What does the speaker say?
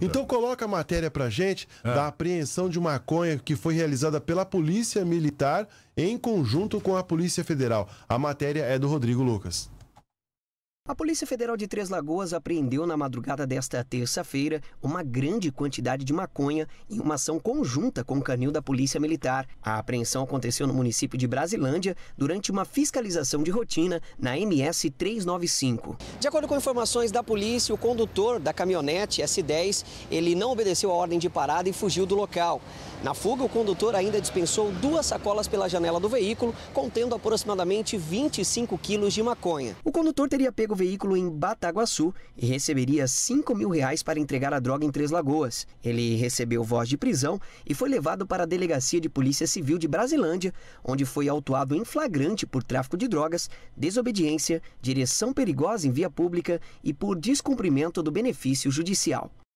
Então coloca a matéria pra gente É. da apreensão de maconha que foi realizada pela Polícia Militar em conjunto com a Polícia Federal. A matéria é do Rodrigo Lucas. A Polícia Federal de Três Lagoas apreendeu na madrugada desta terça-feira uma grande quantidade de maconha em uma ação conjunta com o canil da Polícia Militar. A apreensão aconteceu no município de Brasilândia durante uma fiscalização de rotina na MS 395. De acordo com informações da polícia, o condutor da caminhonete S10, ele não obedeceu a ordem de parada e fugiu do local. Na fuga, o condutor ainda dispensou duas sacolas pela janela do veículo, contendo aproximadamente 25 quilos de maconha. O condutor teria pego veículo em Bataguaçu e receberia 5 mil reais para entregar a droga em Três Lagoas. Ele recebeu voz de prisão e foi levado para a Delegacia de Polícia Civil de Brasilândia, onde foi autuado em flagrante por tráfico de drogas, desobediência, direção perigosa em via pública e por descumprimento do benefício judicial.